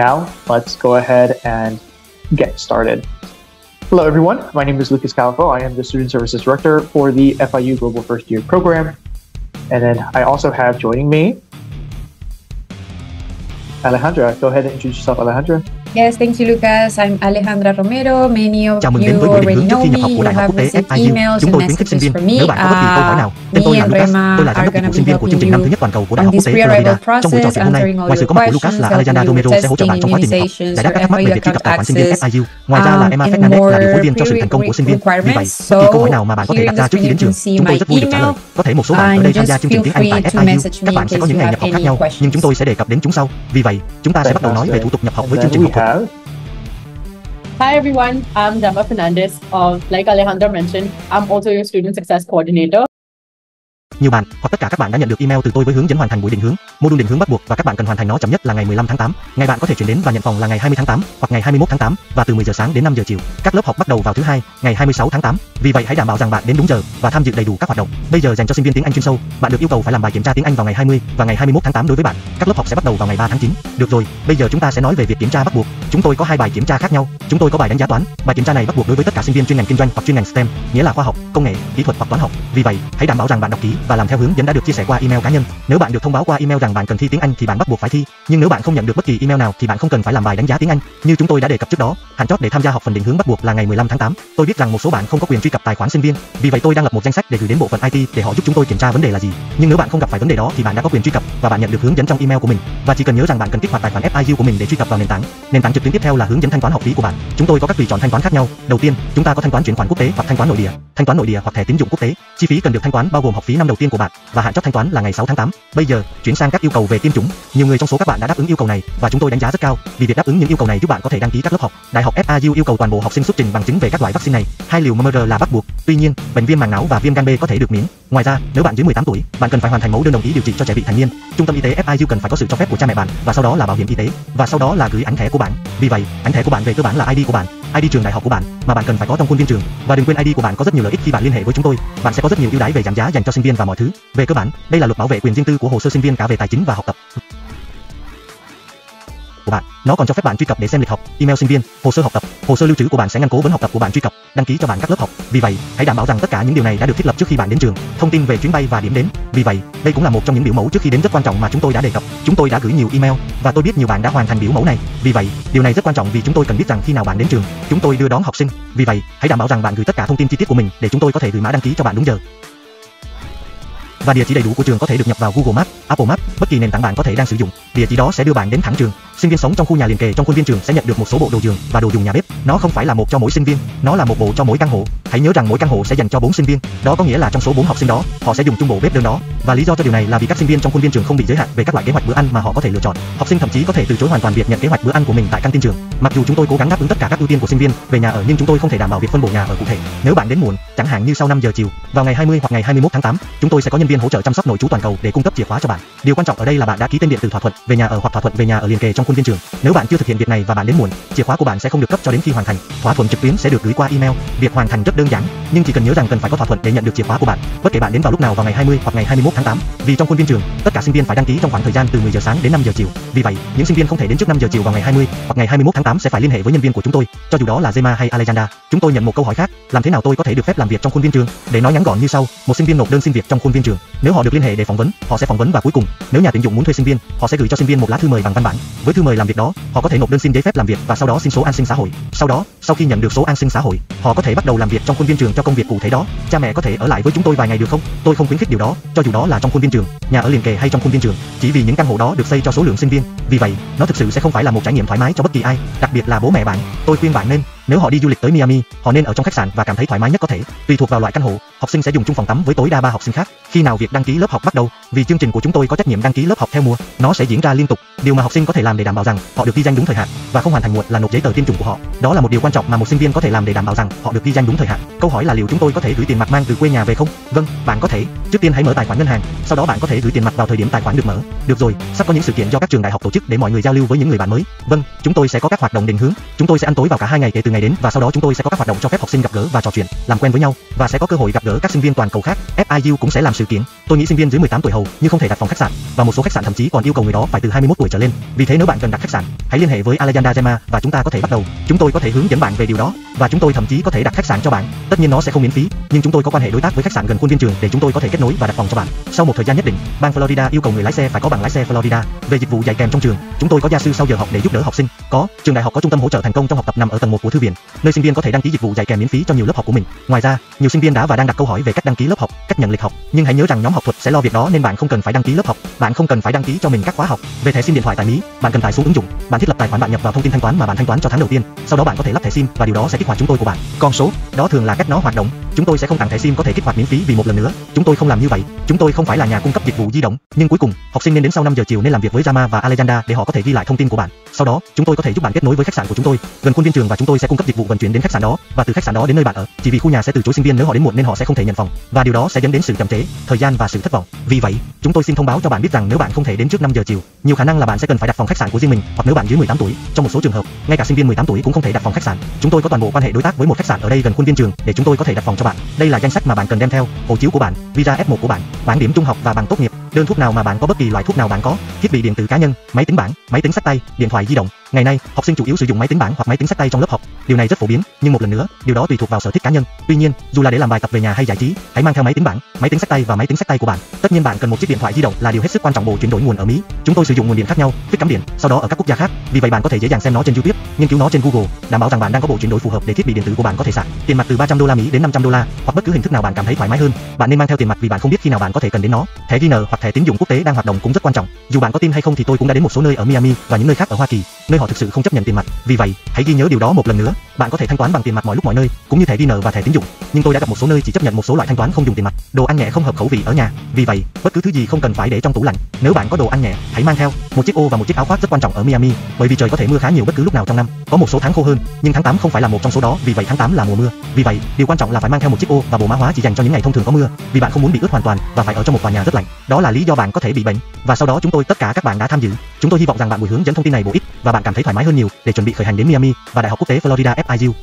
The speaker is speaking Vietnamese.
Now, let's go ahead and get started. Hello, everyone. My name is Lucas Califo. I am the Student Services Director for the FIU Global First Year Program. And then I also have joining me Alejandra. Go ahead and introduce yourself, Alejandra. Yes, thank you, Lucas. I'm Alejandra Romero. Many of Chào mừng đến you với buổi định hướng trước khi nhập học của You Đại học have Quốc tế FIU. Chúng tôi khuyến khích sinh viên, nếu bạn có bất kỳ câu hỏi nào, Uh, tên tôi là Lucas, tôi là giám đốc gonna vụ sinh viên của chương trình năm thứ nhất toàn cầu của Đại học Quốc tế Florida. Trong buổi trò process, chuyện hôm nay, ngoài sự có mặt của Lucas là Alejandra Romero sẽ hỗ trợ bạn trong quá trình học, giải đáp các thắc mắc về việc truy cập tài khoản sinh viên FIU. Ngoài ra là um, Emma and Fernandez là điều phối viên cho sự thành công của sinh viên. Vì vậy, bất kỳ câu hỏi nào mà bạn có thể đặt ra trước khi đến trường, chúng tôi rất vui được trả lời. Có thể một số bạn ở đây tham gia chương trình tiếng Anh tại FIU, các bạn sẽ có những you ngày have nhập học khác nhau, nhưng chúng tôi sẽ đề cập đến chúng sau. Vì vậy, chúng ta sẽ bắt đầu nói về thủ tục nhập học với chương trình học. Have Hi everyone, I'm Dama Fernandez. Uh, like Alejandra mentioned, I'm also your student success coordinator. Nhiều bạn hoặc tất cả các bạn đã nhận được email từ tôi với hướng dẫn hoàn thành buổi định hướng. Module định hướng bắt buộc và các bạn cần hoàn thành nó chậm nhất là ngày 15 tháng 8. Ngày bạn có thể chuyển đến và nhận phòng là ngày 20 tháng 8 hoặc ngày 21 tháng 8 và từ 10 giờ sáng đến 5 giờ chiều. Các lớp học bắt đầu vào thứ hai, ngày 26 tháng 8. Vì vậy hãy đảm bảo rằng bạn đến đúng giờ và tham dự đầy đủ các hoạt động. Bây giờ dành cho sinh viên tiếng Anh chuyên sâu, bạn được yêu cầu phải làm bài kiểm tra tiếng Anh vào ngày 20 và ngày 21 tháng 8 đối với bạn. Các lớp học sẽ bắt đầu vào ngày 3 tháng 9. Được rồi, bây giờ chúng ta sẽ nói về việc kiểm tra bắt buộc. Chúng tôi có hai bài kiểm tra khác nhau. Chúng tôi có bài đánh giá toán. Bài kiểm tra này bắt buộc đối với tất cả sinh viên chuyên ngành kinh doanh hoặc chuyên ngành STEM, nghĩa là khoa học, công nghệ, kỹ thuật hoặc toán học. Vì vậy, hãy đảm bảo rằng bạn đọc kỹ và làm theo hướng dẫn đã được chia sẻ qua email cá nhân. Nếu bạn được thông báo qua email rằng bạn cần thi tiếng Anh thì bạn bắt buộc phải thi. Nhưng nếu bạn không nhận được bất kỳ email nào thì bạn không cần phải làm bài đánh giá tiếng Anh. Như chúng tôi đã đề cập trước đó, hạn chót để tham gia học phần định hướng bắt buộc là ngày 15 tháng 8. Tôi biết rằng một số bạn không có quyền truy cập tài khoản sinh viên, vì vậy tôi đang lập một danh sách để gửi đến bộ phận IT để họ giúp chúng tôi kiểm tra vấn đề là gì. Nhưng nếu bạn không gặp phải vấn đề đó thì bạn đã có quyền truy cập và bạn nhận được hướng dẫn trong email của mình. Và chỉ cần nhớ rằng bạn cần kích hoạt tài khoản FIU của mình để truy cập vào nền tảng. Nền tảng trực tuyến tiếp theo là hướng dẫn thanh toán học phí của bạn. Chúng tôi có các tùy chọn thanh toán khác nhau. Đầu tiên, chúng ta có thanh toán chuyển khoản quốc tế hoặc thanh toán nội địa. Thanh toán nội địa hoặc thẻ tín dụng quốc tế. Chi phí cần được thanh toán bao gồm học phí năm đầu tiên của bạn và hạn chót thanh toán là ngày 6 tháng 8. Bây giờ, chuyển sang các yêu cầu về tiêm chủng. Nhiều người trong số các bạn đã đáp ứng yêu cầu này và chúng tôi đánh giá rất cao vì việc đáp ứng những yêu cầu này giúp bạn có thể đăng ký các lớp học. Đại học fau yêu cầu toàn bộ học sinh xuất trình bằng chứng về các loại vaccine này. Hai liều MMR là bắt buộc. Tuy nhiên, bệnh viêm màng não và viêm gan B có thể được miễn. Ngoài ra, nếu bạn dưới 18 tuổi, bạn cần phải hoàn thành mẫu đơn đồng ý điều trị cho trẻ vị thành niên. Trung tâm y tế FIU cần phải có sự cho phép của cha mẹ bạn và sau đó là bảo hiểm y tế và sau đó là gửi ảnh thẻ của bạn. Vì vậy, ảnh thẻ của bạn về cơ bản là ID của bạn, ID trường đại học của bạn mà bạn cần phải có trong khuôn viên trường. Và đừng quên ID của bạn có rất nhiều lợi ích khi bạn liên hệ với chúng tôi. Bạn sẽ có rất nhiều ưu đãi về giảm giá dành cho sinh viên và mọi thứ. Về cơ bản, đây là luật bảo vệ quyền riêng tư của hồ sơ sinh viên cả về tài chính và học tập. Nó còn cho phép bạn truy cập để xem lịch học, email sinh viên, hồ sơ học tập, hồ sơ lưu trữ của bạn sẽ ngăn cố vấn học tập của bạn truy cập, đăng ký cho bạn các lớp học. Vì vậy, hãy đảm bảo rằng tất cả những điều này đã được thiết lập trước khi bạn đến trường. Thông tin về chuyến bay và điểm đến. Vì vậy, đây cũng là một trong những biểu mẫu trước khi đến rất quan trọng mà chúng tôi đã đề cập. Chúng tôi đã gửi nhiều email và tôi biết nhiều bạn đã hoàn thành biểu mẫu này. Vì vậy, điều này rất quan trọng vì chúng tôi cần biết rằng khi nào bạn đến trường, chúng tôi đưa đón học sinh. Vì vậy, hãy đảm bảo rằng bạn gửi tất cả thông tin chi tiết của mình để chúng tôi có thể gửi mã đăng ký cho bạn đúng giờ và địa chỉ đầy đủ của trường có thể được nhập vào Google Maps, Apple Maps, bất kỳ nền tảng bạn có thể đang sử dụng. Địa chỉ đó sẽ đưa bạn đến thẳng trường. Sinh viên sống trong khu nhà liền kề trong khuôn viên trường sẽ nhận được một số bộ đồ giường và đồ dùng nhà bếp. Nó không phải là một cho mỗi sinh viên, nó là một bộ cho mỗi căn hộ. Hãy nhớ rằng mỗi căn hộ sẽ dành cho 4 sinh viên. Đó có nghĩa là trong số 4 học sinh đó, họ sẽ dùng chung bộ bếp đơn đó. Và lý do cho điều này là vì các sinh viên trong khuôn viên trường không bị giới hạn về các loại kế hoạch bữa ăn mà họ có thể lựa chọn. Học sinh thậm chí có thể từ chối hoàn toàn việc nhận kế hoạch bữa ăn của mình tại căn tin trường. Mặc dù chúng tôi cố gắng đáp ứng tất cả các ưu tiên của sinh viên về nhà ở nhưng chúng tôi không thể đảm bảo việc phân bổ nhà ở cụ thể. Nếu bạn đến muộn, chẳng hạn như sau 5 giờ chiều, vào ngày 20 hoặc ngày 21 tháng 8, chúng tôi sẽ có nhân viên hỗ trợ chăm sóc nội trú toàn cầu để cung cấp chìa khóa cho bạn. Điều quan trọng ở đây là bạn đã ký tên điện tử thỏa thuận về nhà ở hoặc thỏa thuận về nhà ở liền kề trong khuôn viên trường. Nếu bạn chưa thực hiện việc này và bạn đến muộn, chìa khóa của bạn sẽ không được cấp cho đến khi hoàn thành. Thỏa thuận trực tuyến sẽ được gửi qua email. Việc hoàn thành rất đơn giản, nhưng chỉ cần nhớ rằng cần phải có thỏa thuận để nhận được chìa khóa của bạn. Bất kể bạn đến vào lúc nào vào ngày 20 hoặc ngày 21 tháng 8, vì trong khuôn viên trường, tất cả sinh viên phải đăng ký trong khoảng thời gian từ 10 giờ sáng đến 5 giờ chiều. Vì vậy, những sinh viên không thể đến trước 5 giờ chiều vào ngày 20 hoặc ngày 21 tháng 8 sẽ phải liên hệ với nhân viên của chúng tôi, cho dù đó là Zema hay Alexander. Chúng tôi nhận một câu hỏi khác, làm thế nào tôi có thể được phép làm việc trong khuôn viên trường? Để nói ngắn gọn như sau, một sinh viên nộp đơn xin việc trong khuôn viên trường. Nếu họ được liên hệ để phỏng vấn, họ sẽ phỏng vấn và cuối cùng, nếu nhà tuyển dụng muốn thuê sinh viên, họ sẽ gửi cho sinh viên một lá thư mời bằng văn bản. Với thư mời làm việc đó, họ có thể nộp đơn xin giấy phép làm việc và sau đó xin số an sinh xã hội. Sau đó, sau khi nhận được số an sinh xã hội, họ có thể bắt đầu làm việc trong khuôn viên trường cho công việc cụ thể đó. Cha mẹ có thể ở lại với chúng tôi vài ngày được không? Tôi không khuyến khích điều đó, cho dù đó là trong khuôn viên trường, nhà ở liền kề hay trong khuôn viên trường, chỉ vì những căn hộ đó được xây cho số lượng sinh viên. Vì vậy, nó thực sự sẽ không phải là một trải nghiệm thoải mái cho bất kỳ ai, đặc biệt là bố mẹ bạn. Tôi khuyên bạn nên nếu họ đi du lịch tới Miami, họ nên ở trong khách sạn và cảm thấy thoải mái nhất có thể. Tùy thuộc vào loại căn hộ, học sinh sẽ dùng chung phòng tắm với tối đa 3 học sinh khác. Khi nào việc đăng ký lớp học bắt đầu, vì chương trình của chúng tôi có trách nhiệm đăng ký lớp học theo mùa, nó sẽ diễn ra liên tục. Điều mà học sinh có thể làm để đảm bảo rằng họ được ghi danh đúng thời hạn và không hoàn thành muộn là nộp giấy tờ tiêm chủng của họ. Đó là một điều quan trọng mà một sinh viên có thể làm để đảm bảo rằng họ được ghi danh đúng thời hạn. Câu hỏi là liệu chúng tôi có thể gửi tiền mặt mang từ quê nhà về không? Vâng, bạn có thể. Trước tiên hãy mở tài khoản ngân hàng, sau đó bạn có thể gửi tiền mặt vào thời điểm tài khoản được mở. Được rồi, sắp có những sự kiện do các trường đại học tổ chức để mọi người giao lưu với những người bạn mới. Vâng, chúng tôi sẽ có các hoạt động định hướng. Chúng tôi sẽ ăn tối vào cả hai ngày kể từ ngày đến và sau đó chúng tôi sẽ có các hoạt động cho phép học sinh gặp gỡ và trò chuyện, làm quen với nhau và sẽ có cơ hội gặp gỡ gỡ các sinh viên toàn cầu khác. FIU cũng sẽ làm sự kiện. Tôi nghĩ sinh viên dưới 18 tuổi hầu như không thể đặt phòng khách sạn và một số khách sạn thậm chí còn yêu cầu người đó phải từ 21 tuổi trở lên. Vì thế nếu bạn cần đặt khách sạn, hãy liên hệ với Alejandra Gemma và chúng ta có thể bắt đầu. Chúng tôi có thể hướng dẫn bạn về điều đó và chúng tôi thậm chí có thể đặt khách sạn cho bạn. Tất nhiên nó sẽ không miễn phí, nhưng chúng tôi có quan hệ đối tác với khách sạn gần khuôn viên trường để chúng tôi có thể kết nối và đặt phòng cho bạn. Sau một thời gian nhất định, bang Florida yêu cầu người lái xe phải có bằng lái xe Florida. Về dịch vụ dạy kèm trong trường, chúng tôi có gia sư sau giờ học để giúp đỡ học sinh. Có, trường đại học có trung tâm hỗ trợ thành công trong học tập nằm ở tầng 1 của thư viện, nơi sinh viên có thể đăng ký dịch vụ dạy kèm miễn phí cho nhiều lớp học của mình. Ngoài ra, nhiều sinh viên đã và đang đặt câu hỏi về cách đăng ký lớp học, cách nhận lịch học, nhưng hãy nhớ rằng nhóm học thuật sẽ lo việc đó nên bạn không cần phải đăng ký lớp học, bạn không cần phải đăng ký cho mình các khóa học. Về thẻ sim điện thoại tại Mỹ, bạn cần tải xuống ứng dụng, bạn thiết lập tài khoản bạn nhập vào thông tin thanh toán mà bạn thanh toán cho tháng đầu tiên, sau đó bạn có thể lắp thẻ sim và điều đó sẽ kích hoạt chúng tôi của bạn. Con số, đó thường là cách nó hoạt động. Chúng tôi sẽ không tặng thẻ sim có thể kích hoạt miễn phí vì một lần nữa, chúng tôi không làm như vậy. Chúng tôi không phải là nhà cung cấp dịch vụ di động, nhưng cuối cùng, học sinh nên đến sau 5 giờ chiều nên làm việc với Rama và Alexander để họ có thể ghi lại thông tin của bạn. Sau đó, chúng tôi có thể giúp bạn kết nối với khách sạn của chúng tôi gần khuôn viên trường và chúng tôi sẽ cung cấp dịch vụ vận chuyển đến khách sạn đó và từ khách sạn đó đến nơi bạn ở. Chỉ vì khu nhà sẽ từ chối sinh viên nếu họ đến muộn nên họ sẽ không thể nhận phòng và điều đó sẽ dẫn đến sự chậm trễ, thời gian và sự thất vọng. Vì vậy, chúng tôi xin thông báo cho bạn biết rằng nếu bạn không thể đến trước 5 giờ chiều, nhiều khả năng là bạn sẽ cần phải đặt phòng khách sạn của riêng mình hoặc nếu bạn dưới 18 tuổi, trong một số trường hợp, ngay cả sinh viên 18 tuổi cũng không thể đặt phòng khách sạn. Chúng tôi có toàn bộ quan hệ đối tác với một khách sạn ở đây gần khuôn viên trường để chúng tôi có thể đặt phòng cho bạn. Đây là danh sách mà bạn cần đem theo, hộ chiếu của bạn, visa F1 của bạn, bảng điểm trung học và bằng tốt nghiệp, đơn thuốc nào mà bạn có bất kỳ loại thuốc nào bạn có, thiết bị điện tử cá nhân, máy tính bảng, máy tính sách tay, điện thoại di động. Ngày nay, học sinh chủ yếu sử dụng máy tính bảng hoặc máy tính sách tay trong lớp học. Điều này rất phổ biến, nhưng một lần nữa, điều đó tùy thuộc vào sở thích cá nhân. Tuy nhiên, dù là để làm bài tập về nhà hay giải trí, hãy mang theo máy tính bảng, máy tính sách tay và máy tính sách tay của bạn. Tất nhiên bạn cần một chiếc điện thoại di động là điều hết sức quan trọng bộ chuyển đổi nguồn ở Mỹ. Chúng tôi sử dụng nguồn điện khác nhau, phích cắm điện, sau đó ở các quốc gia khác. Vì vậy bạn có thể dễ dàng xem nó trên YouTube, nghiên cứu nó trên Google, đảm bảo rằng bạn đang có bộ chuyển đổi phù hợp để thiết bị điện tử của bạn có thể sạc. Tiền mặt từ 300 đô la Mỹ đến 500 đô la, hoặc bất cứ hình thức nào bạn cảm thấy thoải mái hơn. Bạn nên mang theo tiền mặt vì bạn không biết khi nào bạn có thể cần đến nó. Thẻ ghi nợ hoặc thẻ tín dụng quốc tế đang hoạt động cũng rất quan trọng. Dù bạn có tin hay không thì tôi cũng đã đến một số nơi ở Miami và những nơi khác ở Hoa Kỳ, nơi họ thực sự không chấp nhận tiền mặt. Vì vậy, hãy ghi nhớ điều đó một lần nữa. Bạn có thể thanh toán bằng tiền mặt mọi lúc mọi nơi, cũng như thẻ ghi nợ và thẻ tín dụng. Nhưng tôi đã gặp một số nơi chỉ chấp nhận một số loại thanh toán không dùng tiền mặt. Đồ ăn nhẹ không hợp khẩu vị ở nhà. Vì vậy, bất cứ thứ gì không cần phải để trong tủ lạnh. Nếu bạn có đồ ăn nhẹ, hãy mang theo một chiếc ô và một chiếc áo khoác rất quan trọng ở Miami, bởi vì trời có thể mưa khá nhiều bất cứ lúc nào trong năm. Có một số tháng khô hơn, nhưng tháng 8 không phải là một trong số đó, vì vậy tháng 8 là mùa mưa. Vì vậy, điều quan trọng là phải mang theo một chiếc ô và bộ mã hóa chỉ dành cho những ngày thông thường có mưa, vì bạn không muốn bị ướt hoàn toàn và phải ở trong một tòa nhà rất lạnh. Đó là lý do bạn có thể bị bệnh. Và sau đó chúng tôi tất cả các bạn đã tham dự. Chúng tôi hy vọng rằng bạn buổi hướng dẫn thông tin này bổ ích và bạn cảm thấy thoải mái hơn nhiều để chuẩn bị khởi hành đến Miami và Đại học Quốc tế Florida FIU.